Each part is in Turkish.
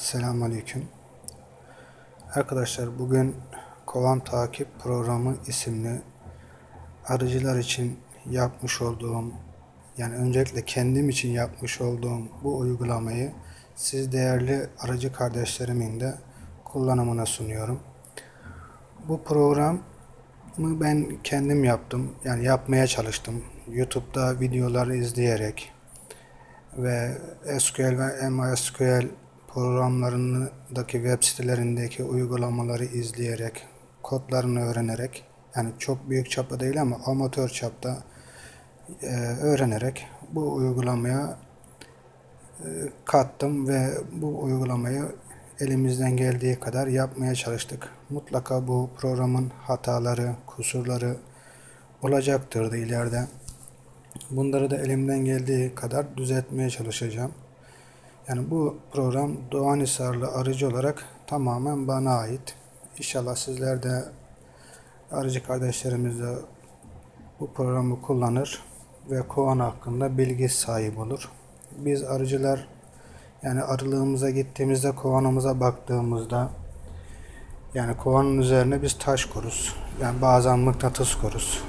Selamünaleyküm. Arkadaşlar bugün Kovan Takip Programı isimli arıcılar için yapmış olduğum yani öncelikle kendim için yapmış olduğum bu uygulamayı siz değerli aracı kardeşlerimin de kullanımına sunuyorum. Bu programı ben kendim yaptım. Yani yapmaya çalıştım. YouTube'da videoları izleyerek ve SQL ve MySQL programlarındaki web sitelerindeki uygulamaları izleyerek, kodlarını öğrenerek, yani çok büyük çapta değil ama amatör çapta e, öğrenerek bu uygulamaya e, kattım ve bu uygulamayı elimizden geldiği kadar yapmaya çalıştık. Mutlaka bu programın hataları, kusurları olacaktır da ileride. Bunları da elimden geldiği kadar düzeltmeye çalışacağım. Yani bu program Doğanisarlı arıcı olarak tamamen bana ait. İnşallah sizler de arıcı kardeşlerimiz de bu programı kullanır ve kovan hakkında bilgi sahibi olur. Biz arıcılar yani arılığımıza gittiğimizde kovanımıza baktığımızda yani kovanın üzerine biz taş koruz. Yani bazen mıknatıs koruz.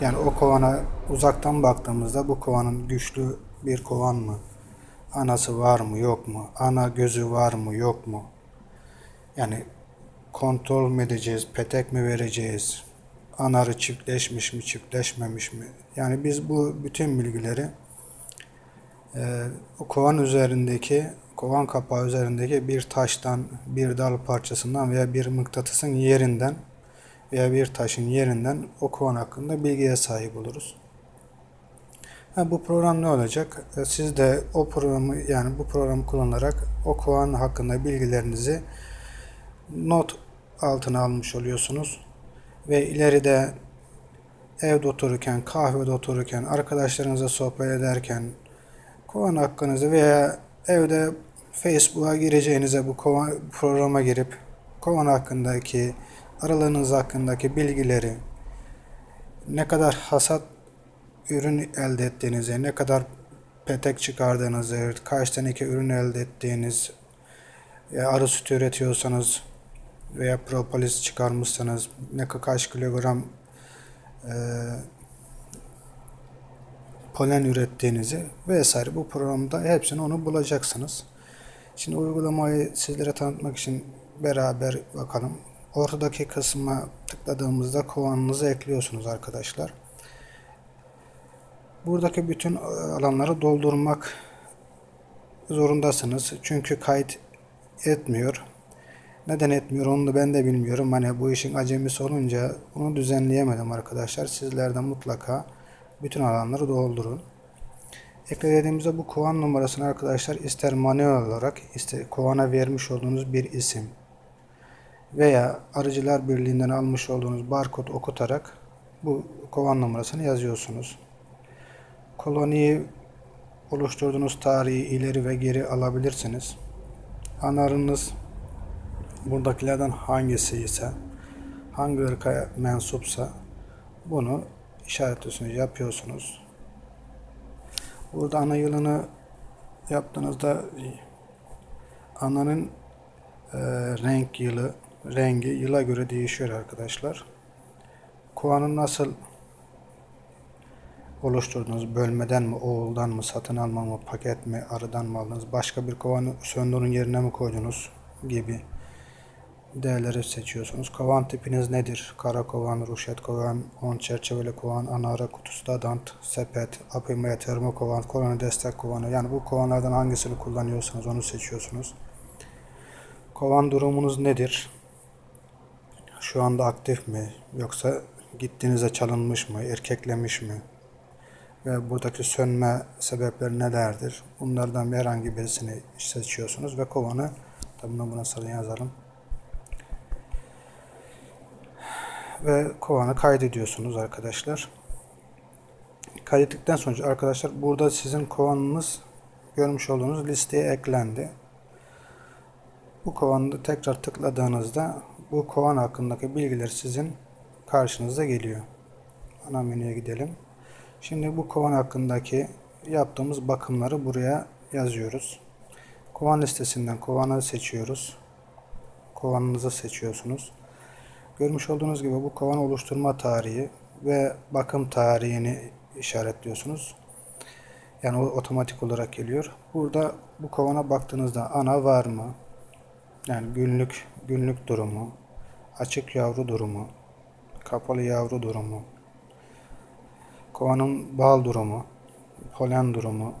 Yani o kovana uzaktan baktığımızda bu kovanın güçlü bir kovan mı? Anası var mı yok mu? Ana gözü var mı yok mu? Yani kontrol mü edeceğiz? Petek mi vereceğiz? Anarı çiftleşmiş mi çiftleşmemiş mi? Yani biz bu bütün bilgileri e, kovan üzerindeki kovan kapağı üzerindeki bir taştan, bir dal parçasından veya bir mıknatısın yerinden veya bir taşın yerinden o kovan hakkında bilgiye sahip oluruz. Ha, bu program ne olacak? E, siz de o programı yani bu programı kullanarak o kovan hakkında bilgilerinizi not altına almış oluyorsunuz. Ve ileride evde otururken, kahvede otururken, arkadaşlarınızla sohbet ederken kovan hakkınızı veya evde Facebook'a gireceğinize bu kovan, programa girip kovan hakkındaki aralığınız hakkındaki bilgileri ne kadar hasat ürün elde ettiğinizi, ne kadar petek çıkardığınızı, kaç teneke ürün elde ettiğiniz, ya arı sütü üretiyorsanız veya propolis çıkarmışsanız ne kaç kilogram e, polen ürettiğinizi vesaire bu programda hepsini onu bulacaksınız. Şimdi uygulamayı sizlere tanıtmak için beraber bakalım. Ortadaki kısma tıkladığımızda kovanınızı ekliyorsunuz arkadaşlar. Buradaki bütün e, alanları doldurmak zorundasınız. Çünkü kayıt etmiyor. Neden etmiyor onu da ben de bilmiyorum. Hani bu işin acemisi olunca bunu düzenleyemedim arkadaşlar. Sizler de mutlaka bütün alanları doldurun. Eklediğimizde bu kovan numarasını arkadaşlar ister manuel olarak ister kovana vermiş olduğunuz bir isim veya Arıcılar Birliği'nden almış olduğunuz barkod okutarak bu kovan numarasını yazıyorsunuz. Koloniyi oluşturduğunuz tarihi ileri ve geri alabilirsiniz. Anarınız buradakilerden hangisi ise hangi ırka mensupsa bunu işaretliyorsunuz, yapıyorsunuz. Burada ana yılını yaptığınızda ananın e, renk yılı, rengi yıla göre değişiyor arkadaşlar. Kovanın nasıl oluşturduğunuz bölmeden mi, oğuldan mı, satın alma mı, paket mi, arıdan mı aldınız, başka bir kovanı söndürün yerine mi koydunuz gibi değerleri seçiyorsunuz. Kovan tipiniz nedir? Kara kovan, ruşet kovan, on çerçeveli kovan, ana ara kutusu, dadant, sepet, apimaya, termo kovan, koloni destek kovanı. Yani bu kovanlardan hangisini kullanıyorsanız onu seçiyorsunuz. Kovan durumunuz nedir? Şu anda aktif mi? Yoksa gittiğinizde çalınmış mı? Erkeklemiş mi? Ve buradaki sönme sebepleri nelerdir? Bunlardan herhangi birisini seçiyorsunuz ve kovanı tabi buna sarı yazalım. Ve kovanı kaydediyorsunuz arkadaşlar. Kaydettikten sonra arkadaşlar burada sizin kovanınız görmüş olduğunuz listeye eklendi. Bu kovanı tekrar tıkladığınızda bu kovan hakkındaki bilgiler sizin karşınıza geliyor. Ana menüye gidelim. Şimdi bu kovan hakkındaki yaptığımız bakımları buraya yazıyoruz. Kovan listesinden kovanı seçiyoruz. Kovanınızı seçiyorsunuz. Görmüş olduğunuz gibi bu kovan oluşturma tarihi ve bakım tarihini işaretliyorsunuz. Yani o otomatik olarak geliyor. Burada bu kovana baktığınızda ana var mı? Yani günlük günlük durumu, açık yavru durumu, kapalı yavru durumu, kovanın bal durumu, polen durumu,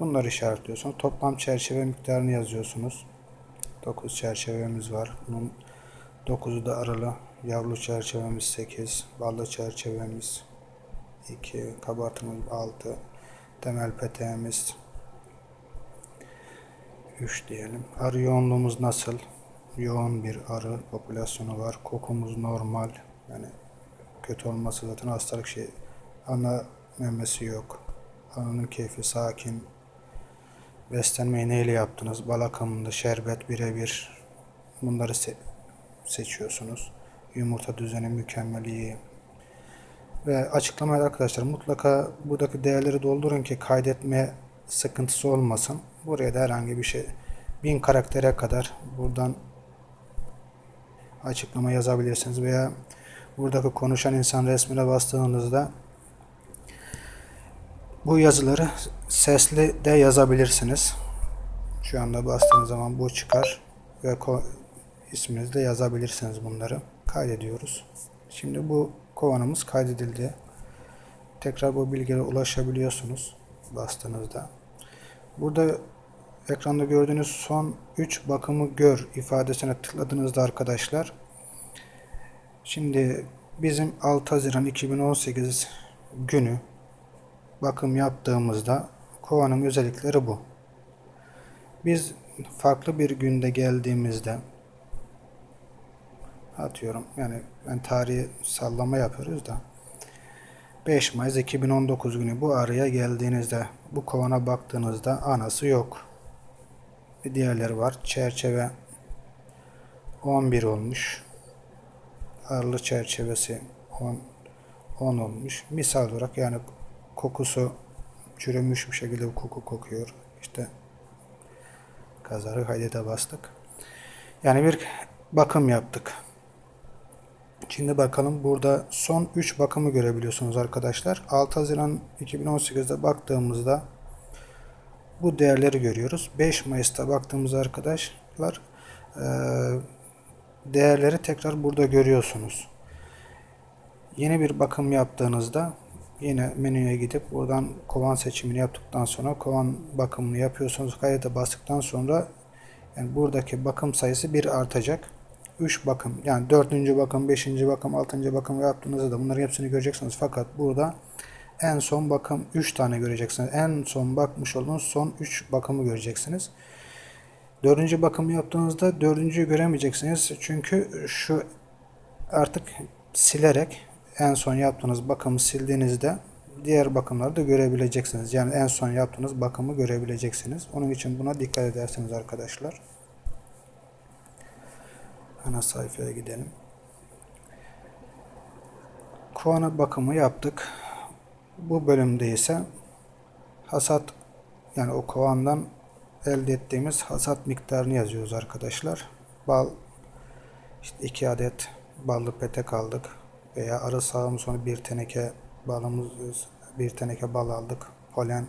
bunları işaretliyorsunuz. Toplam çerçeve miktarını yazıyorsunuz. 9 çerçevemiz var. Bunun 9'u da aralı. Yavru çerçevemiz 8, ballı çerçevemiz 2, kabartımız 6, temel peteğimiz 3 diyelim. Arı yoğunluğumuz nasıl? Yoğun bir arı popülasyonu var. Kokumuz normal. Yani kötü olması zaten hastalık şey. Ana memesi yok. Ananın keyfi sakin. Beslenmeyi neyle yaptınız? Bal akımında şerbet birebir. Bunları se seçiyorsunuz. Yumurta düzeni mükemmel iyi. Ve açıklamaya arkadaşlar mutlaka buradaki değerleri doldurun ki kaydetme sıkıntısı olmasın. Buraya da herhangi bir şey bin karaktere kadar buradan açıklama yazabilirsiniz veya buradaki konuşan insan resmine bastığınızda bu yazıları sesli de yazabilirsiniz. Şu anda bastığınız zaman bu çıkar ve isminizle yazabilirsiniz bunları. Kaydediyoruz. Şimdi bu kovanımız kaydedildi. Tekrar bu bilgilere ulaşabiliyorsunuz bastığınızda. Burada ekranda gördüğünüz son 3 bakımı gör ifadesine tıkladığınızda arkadaşlar şimdi bizim 6 Haziran 2018 günü bakım yaptığımızda kovanın özellikleri bu. Biz farklı bir günde geldiğimizde atıyorum yani ben tarihi sallama yapıyoruz da 5 Mayıs 2019 günü bu araya geldiğinizde bu kovana baktığınızda anası yok. Ve diğerleri var. Çerçeve 11 olmuş. Arlı çerçevesi 10, 10 olmuş. Misal olarak yani kokusu çürümüş bir şekilde bir koku kokuyor. İşte kazarı haydete bastık. Yani bir bakım yaptık. Şimdi bakalım burada son 3 bakımı görebiliyorsunuz arkadaşlar. 6 Haziran 2018'de baktığımızda bu değerleri görüyoruz. 5 Mayıs'ta baktığımız arkadaşlar değerleri tekrar burada görüyorsunuz. Yeni bir bakım yaptığınızda yine menüye gidip buradan kovan seçimini yaptıktan sonra kovan bakımını yapıyorsunuz. Kayıta bastıktan sonra yani buradaki bakım sayısı bir artacak. 3 bakım yani 4. bakım, 5. bakım, 6. bakım yaptığınızda da bunların hepsini göreceksiniz. Fakat burada en son bakım 3 tane göreceksiniz. En son bakmış olduğunuz son 3 bakımı göreceksiniz. 4. bakımı yaptığınızda 4.'ü göremeyeceksiniz. Çünkü şu artık silerek en son yaptığınız bakımı sildiğinizde diğer bakımları da görebileceksiniz. Yani en son yaptığınız bakımı görebileceksiniz. Onun için buna dikkat edersiniz arkadaşlar. Ana sayfaya gidelim. Kovana bakımı yaptık. Bu bölümde ise hasat yani o kovandan elde ettiğimiz hasat miktarını yazıyoruz arkadaşlar. Bal işte 2 adet ballı petek aldık veya arı sağım sonra bir teneke balımız bir teneke bal aldık. Polen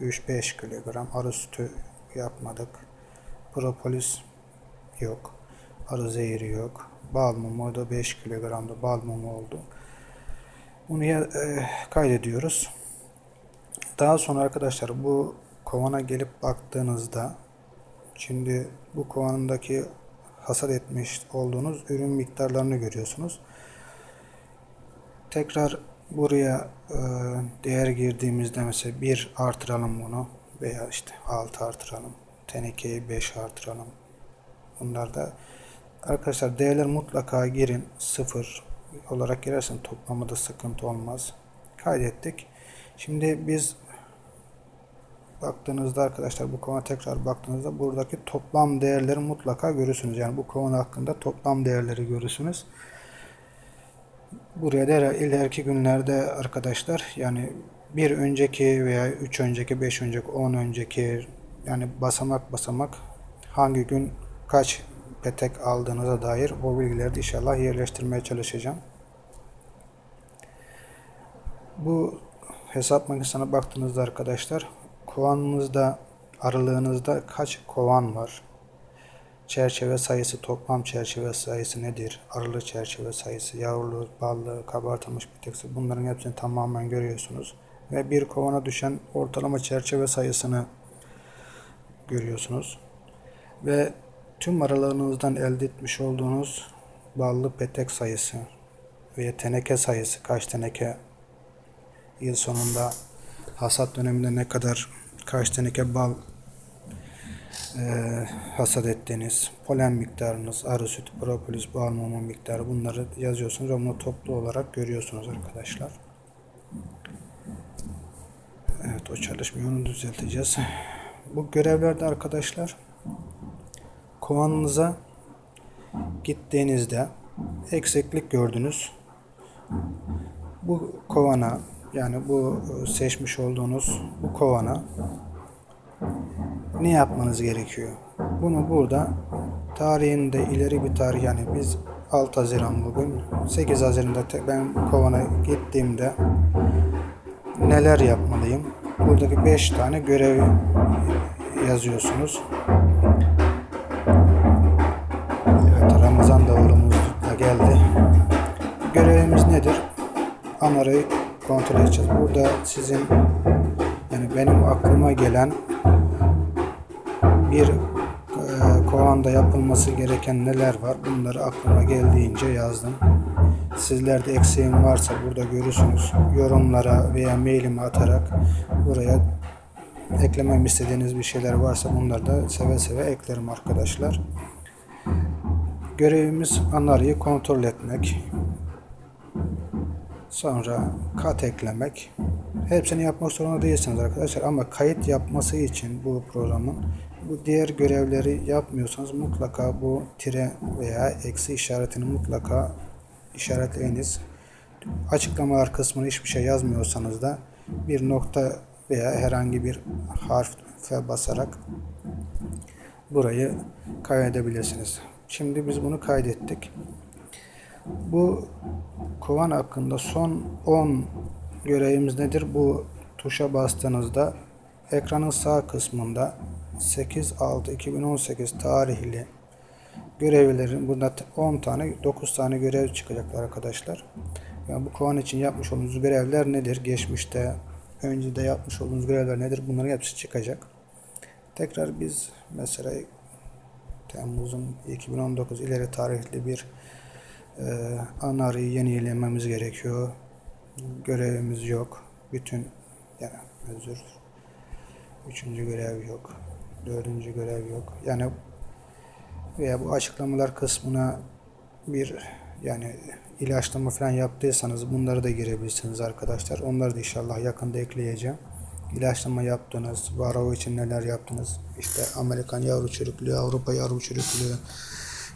3-5 kilogram. Arı sütü yapmadık. Propolis yok. Arı zehri yok. Bal mumu da 5 kilogramda bal mumu oldu. Bunu e, kaydediyoruz. Daha sonra arkadaşlar bu kovana gelip baktığınızda şimdi bu kovanındaki hasat etmiş olduğunuz ürün miktarlarını görüyorsunuz. Tekrar buraya e, değer girdiğimizde mesela 1 artıralım bunu veya işte 6 artıralım. Tenekeyi 5 artıralım. Bunlar da arkadaşlar değerler mutlaka girin. 0 olarak girersen toplamada sıkıntı olmaz. Kaydettik. Şimdi biz baktığınızda arkadaşlar bu konu tekrar baktığınızda buradaki toplam değerleri mutlaka görürsünüz. Yani bu konu hakkında toplam değerleri görürsünüz. Buraya da ileriki günlerde arkadaşlar yani bir önceki veya üç önceki, beş önceki, on önceki yani basamak basamak hangi gün kaç petek aldığınıza dair o bilgileri de inşallah yerleştirmeye çalışacağım. Bu hesap makinesine baktığınızda arkadaşlar kovanınızda aralığınızda kaç kovan var? Çerçeve sayısı, toplam çerçeve sayısı nedir? Arılı çerçeve sayısı, yavrulu, ballı, kabartılmış peteksi bunların hepsini tamamen görüyorsunuz. Ve bir kovana düşen ortalama çerçeve sayısını görüyorsunuz. Ve tüm aralarınızdan elde etmiş olduğunuz ballı petek sayısı ve teneke sayısı kaç teneke yıl sonunda hasat döneminde ne kadar kaç teneke bal e, hasat ettiğiniz, polen miktarınız, arı sütü, propolis, bal mumu miktarı bunları yazıyorsunuz ve bunu toplu olarak görüyorsunuz arkadaşlar. Evet o çalışmıyor onu düzelteceğiz. Bu görevlerde arkadaşlar kovanınıza gittiğinizde eksiklik gördünüz. Bu kovana yani bu seçmiş olduğunuz bu kovana ne yapmanız gerekiyor? Bunu burada tarihinde ileri bir tarih yani biz 6 Haziran bugün 8 Haziran'da ben kovana gittiğimde neler yapmalıyım? Buradaki 5 tane görev yazıyorsunuz. Evet Ramazan davulumuz da geldi. Görevimiz nedir? Anarayı kontrol edeceğiz. Burada sizin yani benim aklıma gelen bir e, kovanda yapılması gereken neler var? Bunları aklıma geldiğince yazdım. Sizlerde eksiğim varsa burada görürsünüz. Yorumlara veya mailimi atarak buraya eklemem istediğiniz bir şeyler varsa bunları da seve seve eklerim arkadaşlar. Görevimiz anarıyı kontrol etmek. Sonra kat eklemek. Hepsini yapmak zorunda değilsiniz arkadaşlar ama kayıt yapması için bu programın bu diğer görevleri yapmıyorsanız mutlaka bu tire veya eksi işaretini mutlaka işaretleyiniz. Açıklamalar kısmına hiçbir şey yazmıyorsanız da bir nokta veya herhangi bir harfe basarak burayı kaydedebilirsiniz. Şimdi biz bunu kaydettik. Bu kovan hakkında son 10 görevimiz nedir? Bu tuşa bastığınızda ekranın sağ kısmında 8-6-2018 tarihli görevlerin bunda 10 tane 9 tane görev çıkacaklar arkadaşlar. Yani bu kovan için yapmış olduğunuz görevler nedir? Geçmişte önce de yapmış olduğunuz görevler nedir? Bunların hepsi çıkacak. Tekrar biz mesela Temmuz'un 2019 ileri tarihli bir e, anarıyı yenilememiz gerekiyor. Görevimiz yok. Bütün yani özür Üçüncü görev yok. Dördüncü görev yok. Yani veya bu açıklamalar kısmına bir yani ilaçlama falan yaptıysanız bunları da girebilirsiniz arkadaşlar. Onları da inşallah yakında ekleyeceğim. İlaçlama yaptınız, varroa için neler yaptınız? İşte Amerikan yavru çürüklüğü, Avrupa yavru çürüklüğü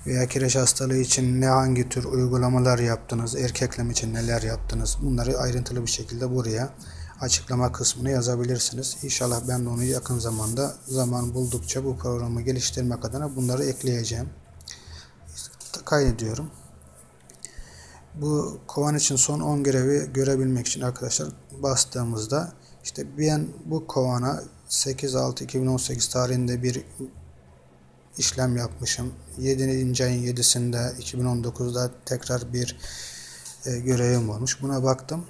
veya kireç hastalığı için ne hangi tür uygulamalar yaptınız? Erkeklem için neler yaptınız? Bunları ayrıntılı bir şekilde buraya açıklama kısmını yazabilirsiniz. İnşallah ben de onu yakın zamanda zaman buldukça bu programı geliştirmek adına bunları ekleyeceğim. Kaydediyorum. Bu kovan için son 10 görevi görebilmek için arkadaşlar bastığımızda işte ben bu kovana 8-6-2018 tarihinde bir işlem yapmışım. 7. ayın 7'sinde 2019'da tekrar bir e, görevim olmuş. Buna baktım.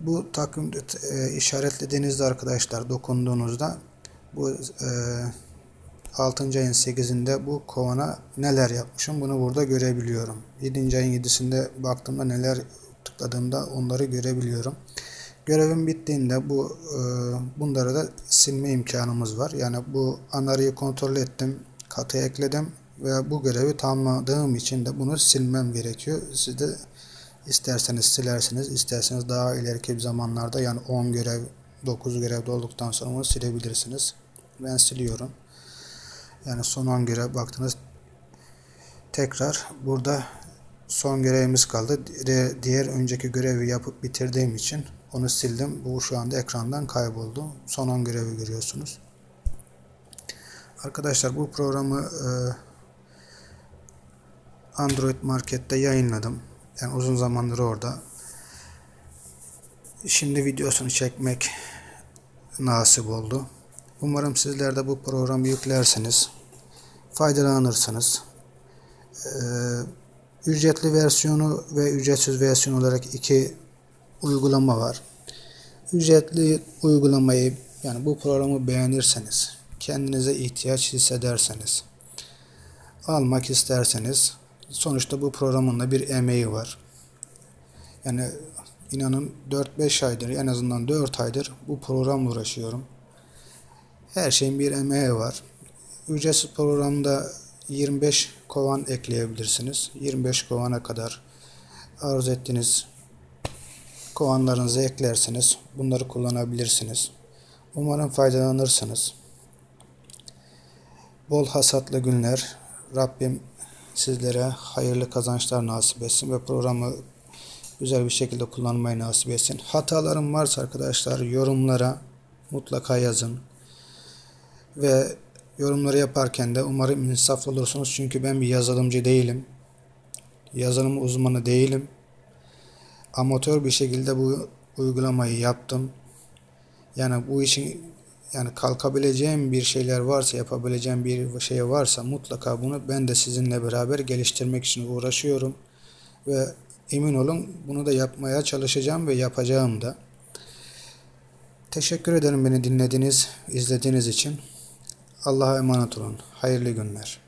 Bu takım e, işaretlediğinizde arkadaşlar dokunduğunuzda bu e, 6. ayın 8'inde bu kovana neler yapmışım bunu burada görebiliyorum. 7. ayın 7'sinde baktığımda neler tıkladığımda onları görebiliyorum. Görevim bittiğinde bu e, bunları da silme imkanımız var. Yani bu anarıyı kontrol ettim, katı ekledim ve bu görevi tamamladığım için de bunu silmem gerekiyor. Siz de isterseniz silersiniz, isterseniz daha ileriki bir zamanlarda yani 10 görev, 9 görev olduktan sonra bunu silebilirsiniz. Ben siliyorum. Yani son 10 görev baktınız. Tekrar burada son görevimiz kaldı. Diğer önceki görevi yapıp bitirdiğim için onu sildim. Bu şu anda ekrandan kayboldu. Son 10 görevi görüyorsunuz. Arkadaşlar bu programı Android Market'te yayınladım. Yani uzun zamandır orada. Şimdi videosunu çekmek nasip oldu. Umarım sizler de bu programı yüklersiniz. Faydalanırsınız. Ee, ücretli versiyonu ve ücretsiz versiyon olarak iki uygulama var. Ücretli uygulamayı yani bu programı beğenirseniz, kendinize ihtiyaç hissederseniz, almak isterseniz sonuçta bu programın da bir emeği var. Yani inanın 4-5 aydır en azından 4 aydır bu programla uğraşıyorum. Her şeyin bir emeği var. Ücretsiz programda 25 kovan ekleyebilirsiniz. 25 kovana kadar arzu ettiğiniz kovanlarınızı eklersiniz. Bunları kullanabilirsiniz. Umarım faydalanırsınız. Bol hasatlı günler. Rabbim sizlere hayırlı kazançlar nasip etsin ve programı güzel bir şekilde kullanmayı nasip etsin. Hatalarım varsa arkadaşlar yorumlara mutlaka yazın. Ve yorumları yaparken de umarım insaflı olursunuz. Çünkü ben bir yazılımcı değilim. Yazılım uzmanı değilim. Amatör bir şekilde bu uygulamayı yaptım. Yani bu işin yani kalkabileceğim bir şeyler varsa, yapabileceğim bir şey varsa mutlaka bunu ben de sizinle beraber geliştirmek için uğraşıyorum. Ve emin olun bunu da yapmaya çalışacağım ve yapacağım da. Teşekkür ederim beni dinlediğiniz, izlediğiniz için. Allah'a emanet olun. Hayırlı günler.